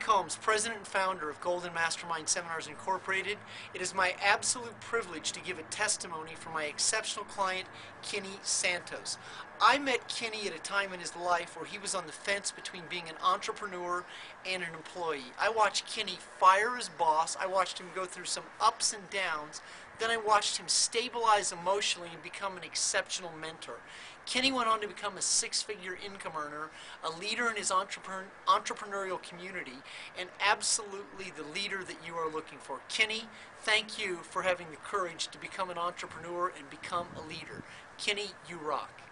Combs, president and founder of Golden Mastermind Seminars Incorporated. It is my absolute privilege to give a testimony for my exceptional client, Kenny Santos. I met Kenny at a time in his life where he was on the fence between being an entrepreneur and an employee. I watched Kenny fire his boss. I watched him go through some ups and downs. Then I watched him stabilize emotionally and become an exceptional mentor. Kenny went on to become a six figure income earner, a leader in his entrepreneur, entrepreneurial community, and absolutely the leader that you are looking for. Kenny, thank you for having the courage to become an entrepreneur and become a leader. Kenny, you rock.